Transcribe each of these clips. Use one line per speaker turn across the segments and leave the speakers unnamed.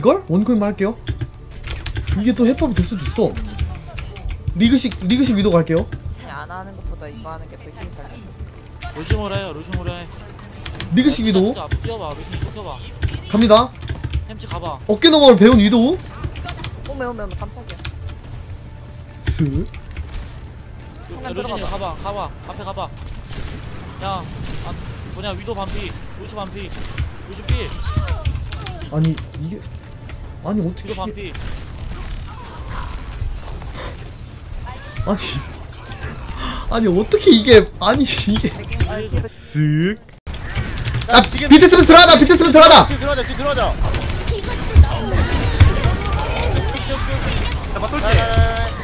이걸? 원코인만 할게요. 이게 또 해법이 될 수도 있어. 리그식 리그식 위도 갈게요.
그냥 안 하는 것보다 이거 하는 게 더 힘이 잘 나.
루시모로 해 루시모로 해.
리그식 위도.
뛰어봐 루시모 뛰어봐.
갑니다.
햄찌 가봐.
어깨 너머를 배운 위도.
오메 오메 오메 깜짝이야.
슥
화면
루시모.
가봐.
가봐 앞에 가봐. 야 아, 뭐냐 위도 반피 루시 반피 루시 필
아니 이게 아니 어떻게
위도 반피.
아니 아니 어떻게 이게 아니 이게.
아, 뒤로
슥
야,
아, 비트스로 들어가자 비트스로 들어가자.
지금 들어가자 지금 들어가자.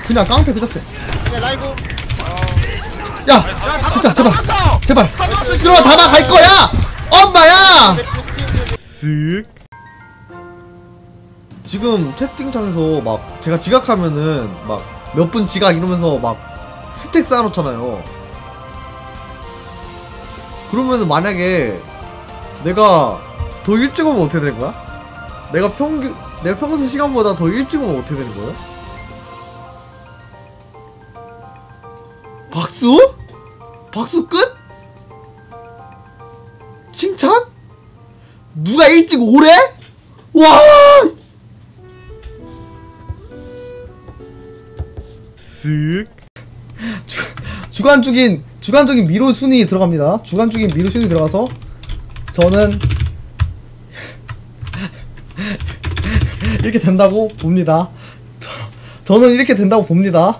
그냥 깡패 그 자체
그냥 라이브
야 진짜 제발 제발. 들어가 다나 갈 거야! 엄마야! 쓱. 지금 채팅창에서 막 제가 지각하면은 막 몇 분 지각 이러면서 막 스택 쌓아놓잖아요. 그러면은 만약에 내가 더 일찍 오면 어떻게 되는 거야? 내가 평균 내가 평소 시간보다 더 일찍 오면 어떻게 되는 거예 박수 끝? 칭찬? 누가 일찍 오래? 와! 쓱. 주, 주관적인 주관적인 미로 순위 들어갑니다. 주관적인 미로 순위 들어가서 저는 이렇게 된다고 봅니다. 저, 저는 이렇게 된다고 봅니다.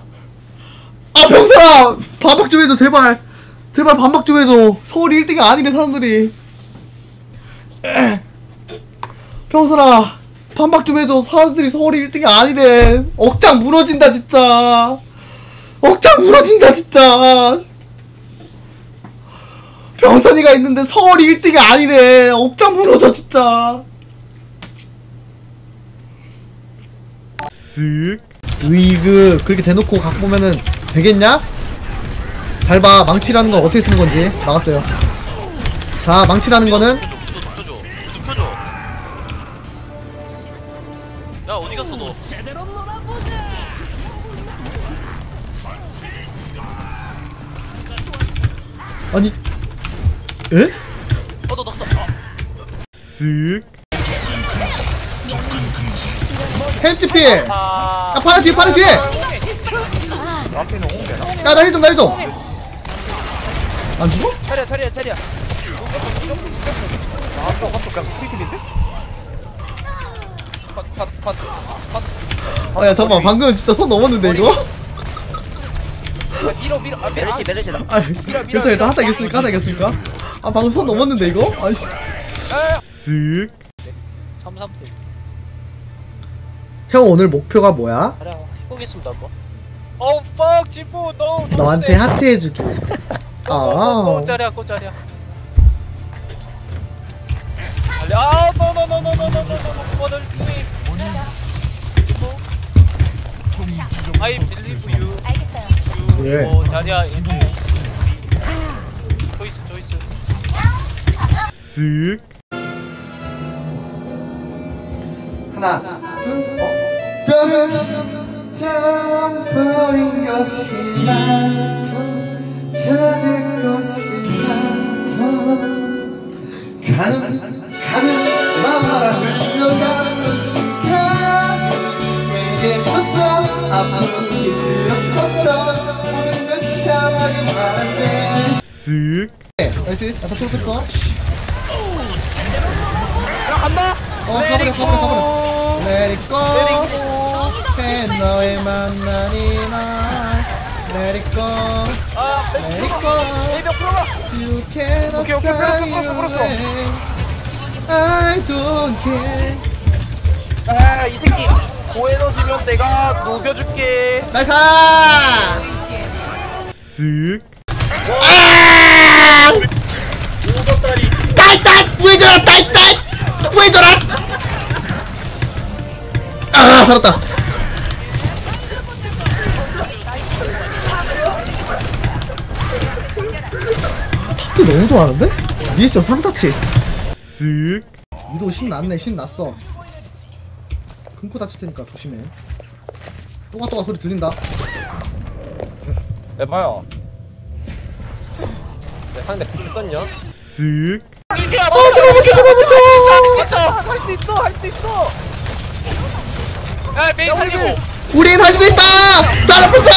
아 병사야 반박 좀 해줘 제발 제발 반박 좀 해줘. 서울이 1등이 아니래 사람들이. 에. 병사라 반박 좀 해줘. 사람들이 서울이 1등이 아니래 억장 무너진다 진짜. 억장 무너진다 진짜. 병선이가 있는데 서울이 1등이 아니래 억장 무너져 진짜. 쓱. 으이그 그렇게 대놓고 갖고 보면은 되겠냐? 잘 봐. 망치라는 건 어떻게 쓰는 건지. 나갔어요. 자 망치라는 거는?
켜줘 켜줘 좀 켜줘 야 어디 갔어 너?
아니 에?
어너 낙서
쓱. 햄찌피!
야아
파라 뒤에 파라 뒤에! 야나 힐좀 나 힐좀 안 죽어?
차려 차려 차려.
아야 잠깐만 방금 진짜 선 넘었는데 이거?
밀어 밀어. 아, 메르시 메르시다.
아 괜찮아 일단 하다 이겼으니까 하다 이겼으니까 아 방금 선 넘었는데 이거? 아이씨 쓱
3-3대
형 오늘 목표가 뭐야?
가자 해보겠습니다 한번 어우 빡 지부 너
너한테 하트 해줄게 아
꽃자리야 꽃자리야 달려 아 노노노노노노노노 머들 I believe you
예.
어 자리야 초이스 초이스
쓱 하나 둘 어 뼈를 잠버린 것이 많더 찾을 것이 많더 가는 가는 마음을 흘러가는 것인가 내게 컸던 아픔이 들었던 모든 걸 참하기 바란데. 쓱. 나이스 나다 쏠었어
야 간다.
어 가버려 가버려 가버려. Let it go. 팬 너의 날 Let it go.
아
Let it go. You cannot
오케이, 오케이, 풀었어, 풀었어, 풀었어.
away I don't care.
아 이 새끼. 고에너지면 내가 녹여줄게.
나이스! 쓱. 아!
오버다리.
딸딸 구해줘라 딸딸! 구해줘라! 아 살았다 너무 좋아하는데? 리액션 상타치. 쓱 이도 신났네 신났어. 금코 다칠 테니까 조심해. 또가또가 소리 들린다.
네, 해봐요. 내 네, 상대 비트 썼냐?
쓱어
잡아볼게 잡아보자
할수 있어 할 수 있어
야 메인 살리고.
우린 할 수 있다! 나라 푼다!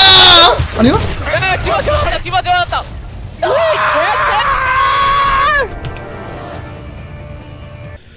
아니야?
야 뒤마저 왔다
뒤마저
왔다.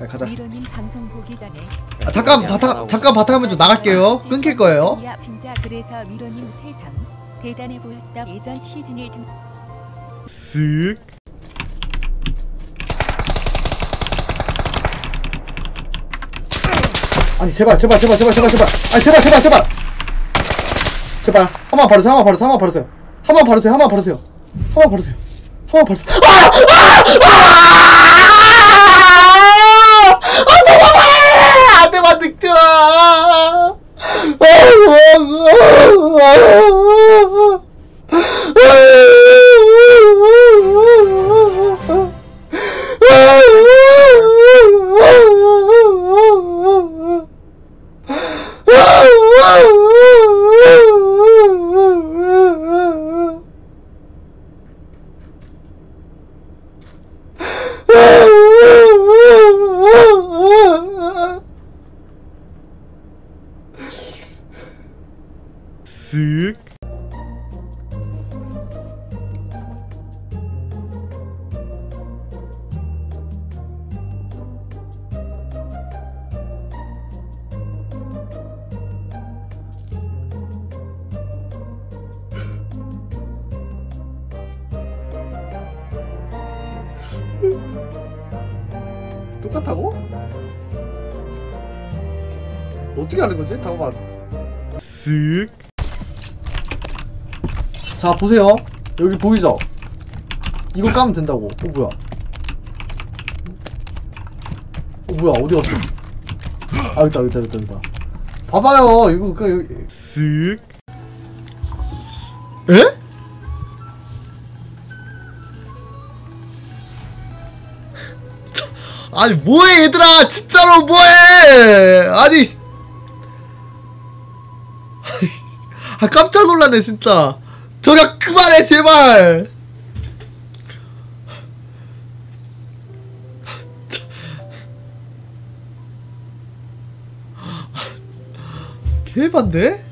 네, 가자.
미로님 방송 보기 전에
아, 잠깐 바타 잠깐 바타가면 좀 나갈게요. 끊길 거예요.
야, 진짜 그래서 미로님 세상 대단해 보였다. 예전 시즌에 등
쓱. 아니 제발 제발 제발 제발 제발 제발 아니 제발 제발 제발 제발 한번 바르세요 한번 바르세요 한번 바르세요 한번 바르세요 한번 바르세요 한번 바르세요 한번 바르세요 아! 아! 아! 쓱 똑같다고? 어떻게 하는 거지? 잠깐만. 쓱. 자 보세요. 여기 보이죠? 이거 까면 된다고. 어 뭐야? 어 뭐야? 어디 갔어? 아 여기다 여기다 여깄다 봐봐요. 이거 그 여기. 쓱 에? 아니 뭐해 얘들아? 진짜로 뭐해? 아니 아 깜짝 놀랐네 진짜. 저격 그만해 제발 개반데?